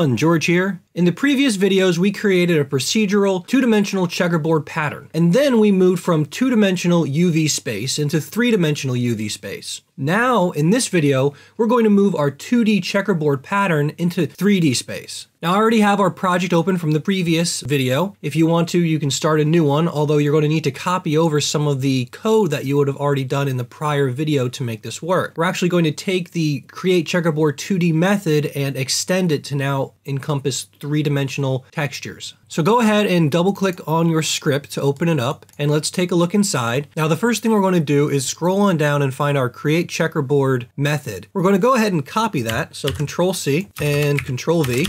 everyone, George here. In the previous videos, we created a procedural two-dimensional checkerboard pattern, and then we moved from two-dimensional UV space into three-dimensional UV space. Now, in this video, we're going to move our 2D checkerboard pattern into 3D space. Now, I already have our project open from the previous video. If you want to, you can start a new one, although you're going to need to copy over some of the code that you would have already done in the prior video to make this work. We're actually going to take the create checkerboard 2D method and extend it to now encompass three-dimensional textures. So go ahead and double click on your script to open it up and let's take a look inside. Now the first thing we're going to do is scroll on down and find our create checkerboard method. We're going to go ahead and copy that. So control C and control V.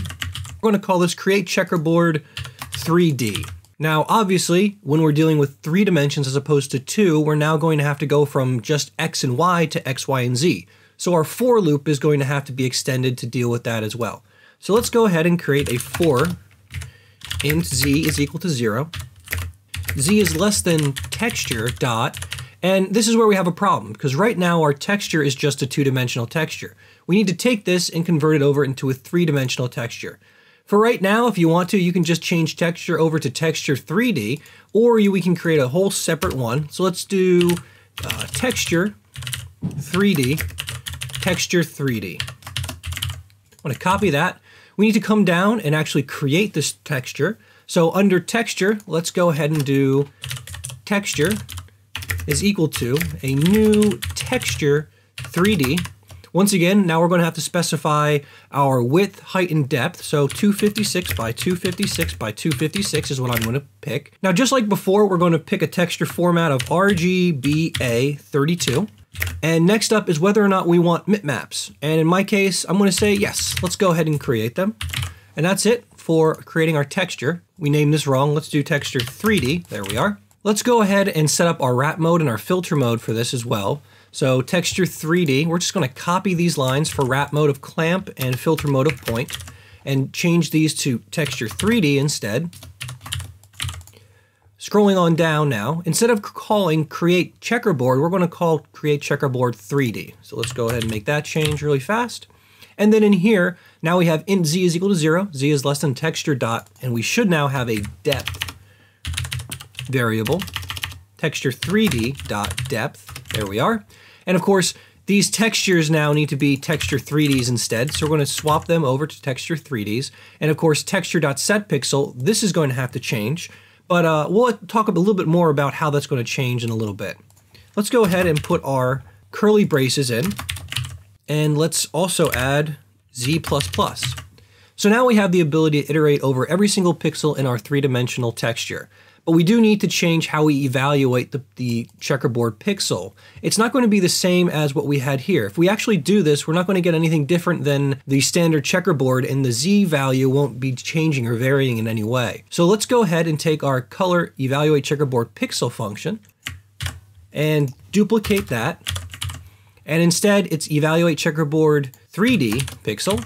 We're going to call this create checkerboard 3D. Now, obviously, when we're dealing with three dimensions as opposed to two, we're now going to have to go from just X and Y to X, Y, and Z. So our for loop is going to have to be extended to deal with that as well. So let's go ahead and create a for int z is equal to zero. z is less than texture dot, and this is where we have a problem because right now our texture is just a two-dimensional texture. We need to take this and convert it over into a three-dimensional texture. For right now, if you want to, you can just change texture over to texture 3D, or you, we can create a whole separate one. So let's do uh, texture 3D, texture 3D. I'm to copy that we need to come down and actually create this texture. So under texture, let's go ahead and do texture is equal to a new texture 3D. Once again, now we're going to have to specify our width, height, and depth. So 256 by 256 by 256 is what I'm going to pick. Now, just like before, we're going to pick a texture format of RGBA 32. And next up is whether or not we want mipmaps. And in my case, I'm going to say yes. Let's go ahead and create them. And that's it for creating our texture. We named this wrong. Let's do texture 3D. There we are. Let's go ahead and set up our wrap mode and our filter mode for this as well. So texture 3D, we're just going to copy these lines for wrap mode of clamp and filter mode of point and change these to texture 3D instead. Scrolling on down now, instead of calling create checkerboard, we're going to call create checkerboard 3D. So let's go ahead and make that change really fast. And then in here, now we have int z is equal to zero, z is less than texture dot, and we should now have a depth variable, texture 3D dot depth, there we are. And of course, these textures now need to be texture 3Ds instead, so we're going to swap them over to texture 3Ds. And of course, texture.setPixel, this is going to have to change. But uh, we'll talk a little bit more about how that's going to change in a little bit. Let's go ahead and put our curly braces in. And let's also add Z++. So now we have the ability to iterate over every single pixel in our three-dimensional texture. But we do need to change how we evaluate the, the, checkerboard pixel. It's not going to be the same as what we had here. If we actually do this, we're not going to get anything different than the standard checkerboard and the Z value won't be changing or varying in any way. So let's go ahead and take our color evaluate checkerboard pixel function and duplicate that. And instead it's evaluate checkerboard 3D pixel.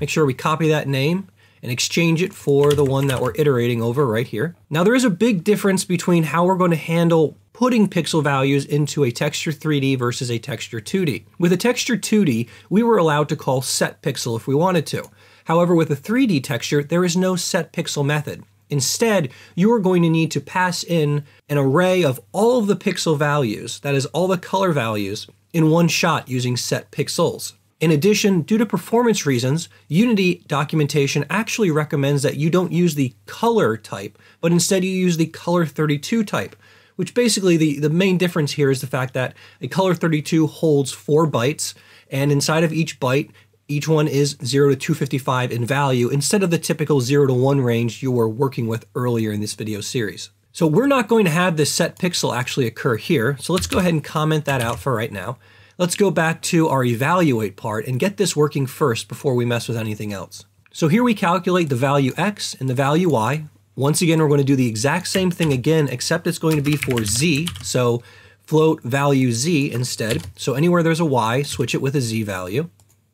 Make sure we copy that name and exchange it for the one that we're iterating over right here. Now there is a big difference between how we're going to handle putting pixel values into a texture 3D versus a texture 2D. With a texture 2D, we were allowed to call set pixel if we wanted to. However, with a 3D texture, there is no set pixel method. Instead, you are going to need to pass in an array of all of the pixel values, that is all the color values, in one shot using set pixels. In addition, due to performance reasons, Unity documentation actually recommends that you don't use the color type, but instead you use the color 32 type, which basically the, the main difference here is the fact that a color 32 holds four bytes, and inside of each byte, each one is 0 to 255 in value instead of the typical 0 to 1 range you were working with earlier in this video series. So we're not going to have this set pixel actually occur here, so let's go ahead and comment that out for right now. Let's go back to our evaluate part and get this working first before we mess with anything else. So here we calculate the value x and the value y. Once again, we're going to do the exact same thing again, except it's going to be for z. So float value z instead. So anywhere there's a y, switch it with a z value.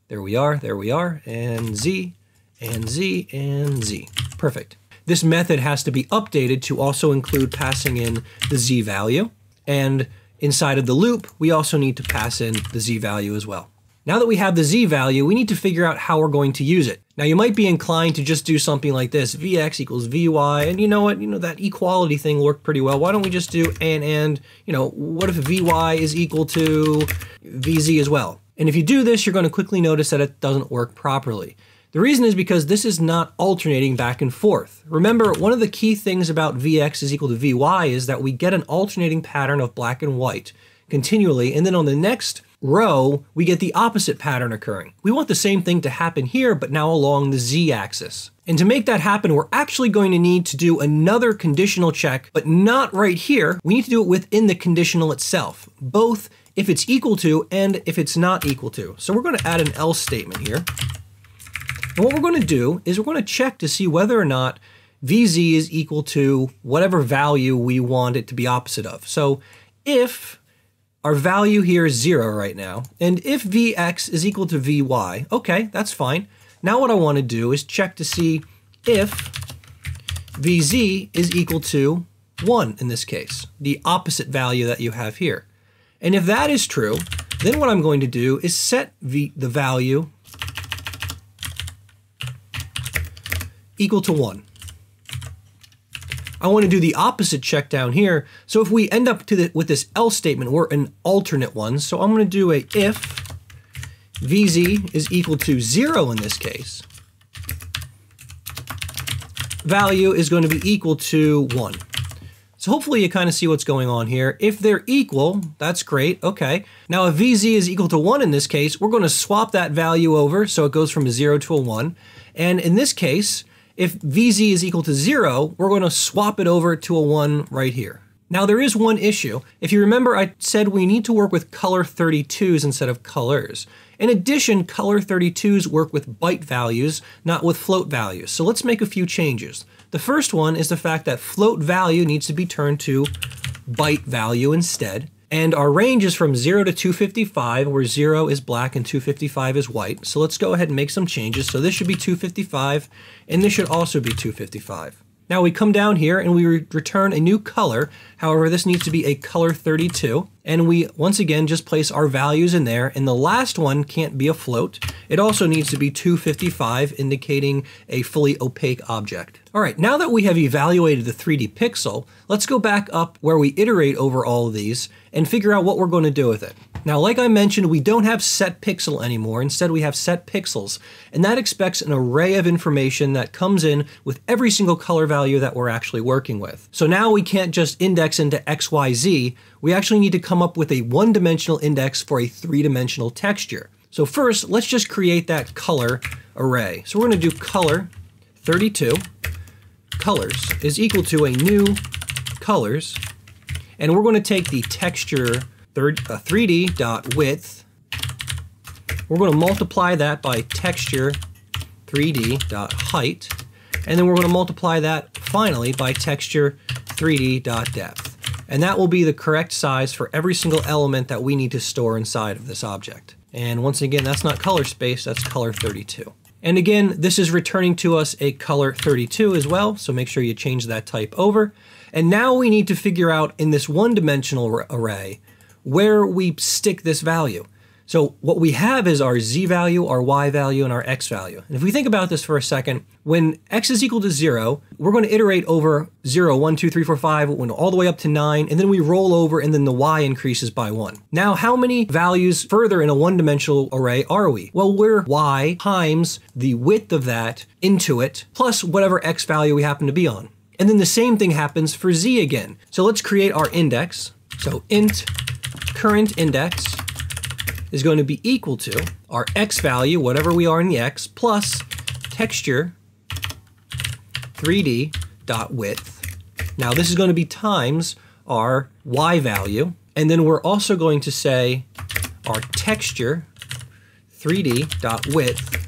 There we are, there we are, and z, and z, and z. Perfect. This method has to be updated to also include passing in the z value. And Inside of the loop, we also need to pass in the z value as well. Now that we have the z value, we need to figure out how we're going to use it. Now you might be inclined to just do something like this, vx equals vy, and you know what, you know, that equality thing worked pretty well. Why don't we just do and, and, you know, what if vy is equal to vz as well? And if you do this, you're going to quickly notice that it doesn't work properly. The reason is because this is not alternating back and forth. Remember, one of the key things about Vx is equal to Vy is that we get an alternating pattern of black and white continually, and then on the next row, we get the opposite pattern occurring. We want the same thing to happen here, but now along the z-axis. And to make that happen, we're actually going to need to do another conditional check, but not right here. We need to do it within the conditional itself, both if it's equal to and if it's not equal to. So we're going to add an else statement here. And what we're going to do is we're going to check to see whether or not vz is equal to whatever value we want it to be opposite of. So if our value here is 0 right now. And if Vx is equal to Vy, okay, that's fine. Now what I want to do is check to see if Vz is equal to 1 in this case, the opposite value that you have here. And if that is true, then what I'm going to do is set v, the value equal to 1. I want to do the opposite check down here. So if we end up to the, with this else statement, we're an alternate one. So I'm going to do a if vz is equal to 0 in this case, value is going to be equal to 1. So hopefully you kind of see what's going on here. If they're equal, that's great, okay. Now if vz is equal to 1 in this case, we're going to swap that value over so it goes from a 0 to a 1. And in this case, if vz is equal to 0, we're going to swap it over to a 1 right here. Now there is one issue. If you remember, I said we need to work with color 32s instead of colors. In addition, color 32s work with byte values, not with float values. So let's make a few changes. The first one is the fact that float value needs to be turned to byte value instead. And our range is from 0 to 255, where 0 is black and 255 is white. So let's go ahead and make some changes. So this should be 255, and this should also be 255. Now we come down here and we re return a new color. However, this needs to be a color 32. And we, once again, just place our values in there. And the last one can't be a float. It also needs to be 255, indicating a fully opaque object. All right, now that we have evaluated the 3D pixel, let's go back up where we iterate over all of these and figure out what we're going to do with it. Now, like I mentioned, we don't have set pixel anymore. Instead, we have set pixels, and that expects an array of information that comes in with every single color value that we're actually working with. So now we can't just index into XYZ, we actually need to come up with a one-dimensional index for a three-dimensional texture. So first, let's just create that color array. So we're gonna do color 32 colors is equal to a new colors, and we're gonna take the texture uh, 3D dot width. We're going to multiply that by texture 3D dot height, and then we're going to multiply that finally by texture 3D dot depth. And that will be the correct size for every single element that we need to store inside of this object. And once again, that's not color space, that's color 32. And again, this is returning to us a color 32 as well, so make sure you change that type over. And now we need to figure out in this one-dimensional array where we stick this value. So what we have is our z value, our y value, and our x value. And if we think about this for a second, when x is equal to 0, we're going to iterate over 0, 1, 2, 3, 4, 5, all the way up to 9, and then we roll over and then the y increases by 1. Now, how many values further in a one-dimensional array are we? Well, we're y times the width of that into it, plus whatever x value we happen to be on. And then the same thing happens for z again. So let's create our index. So int current index is going to be equal to our x value, whatever we are in the x, plus texture 3D dot width. Now this is going to be times our y value, and then we're also going to say our texture 3D dot width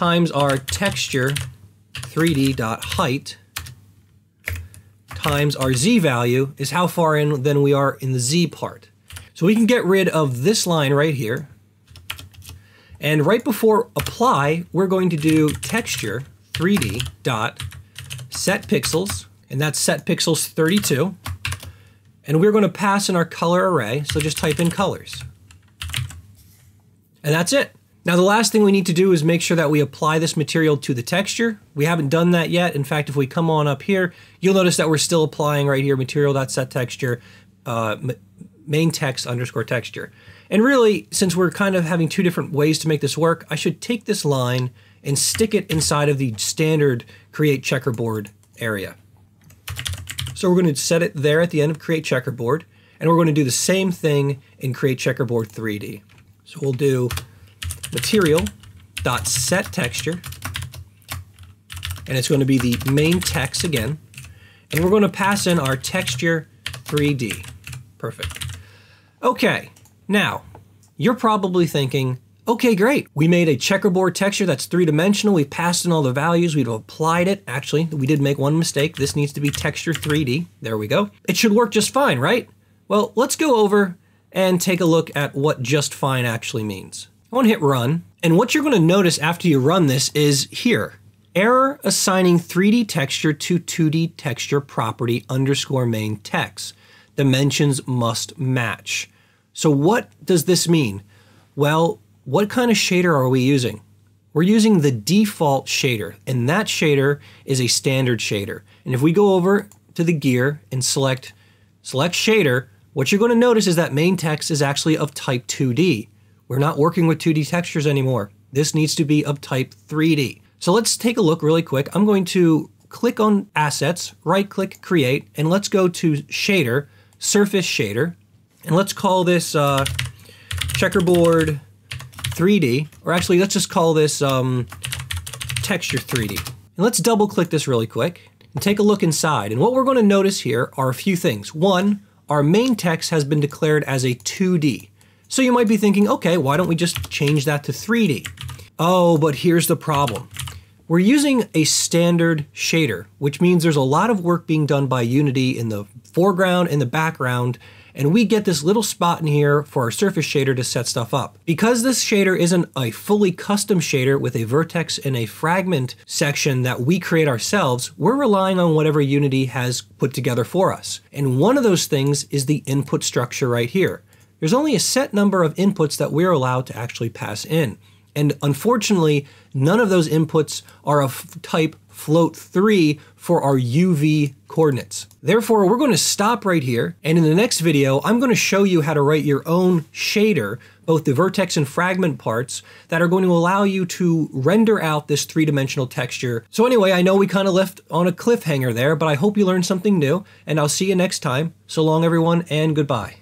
times our texture 3D dot height times our z value is how far in then we are in the z part. So we can get rid of this line right here. And right before apply, we're going to do texture 3D dot set pixels, and that's set pixels 32. And we're going to pass in our color array, so just type in colors. And that's it. Now the last thing we need to do is make sure that we apply this material to the texture. We haven't done that yet. In fact, if we come on up here, you'll notice that we're still applying right here material.set texture, uh, main text underscore texture. And really, since we're kind of having two different ways to make this work, I should take this line and stick it inside of the standard create checkerboard area. So we're going to set it there at the end of create checkerboard, and we're going to do the same thing in create checkerboard 3D. So we'll do material dot set texture, and it's going to be the main text again, and we're going to pass in our texture 3D. Perfect. Okay, now you're probably thinking, okay, great. We made a checkerboard texture that's three dimensional. We passed in all the values. We've applied it. Actually, we did make one mistake. This needs to be texture 3D. There we go. It should work just fine, right? Well, let's go over and take a look at what just fine actually means. I want to hit run. And what you're going to notice after you run this is here, error assigning 3D texture to 2D texture property underscore main text. Dimensions must match. So what does this mean? Well, what kind of shader are we using? We're using the default shader, and that shader is a standard shader. And if we go over to the gear and select select shader, what you're going to notice is that main text is actually of type 2D. We're not working with 2D textures anymore. This needs to be of type 3D. So let's take a look really quick. I'm going to click on Assets, right-click Create, and let's go to Shader, Surface Shader, and let's call this uh, Checkerboard 3D, or actually let's just call this um, Texture 3D. And let's double click this really quick and take a look inside. And what we're going to notice here are a few things. One, our main text has been declared as a 2D. So you might be thinking, okay, why don't we just change that to 3D? Oh, but here's the problem. We're using a standard shader, which means there's a lot of work being done by Unity in the foreground and the background, and we get this little spot in here for our surface shader to set stuff up. Because this shader isn't a fully custom shader with a vertex and a fragment section that we create ourselves, we're relying on whatever Unity has put together for us. And one of those things is the input structure right here there's only a set number of inputs that we're allowed to actually pass in. And unfortunately, none of those inputs are of type float 3 for our UV coordinates. Therefore, we're going to stop right here, and in the next video, I'm going to show you how to write your own shader, both the vertex and fragment parts, that are going to allow you to render out this three-dimensional texture. So anyway, I know we kind of left on a cliffhanger there, but I hope you learned something new, and I'll see you next time. So long, everyone, and goodbye.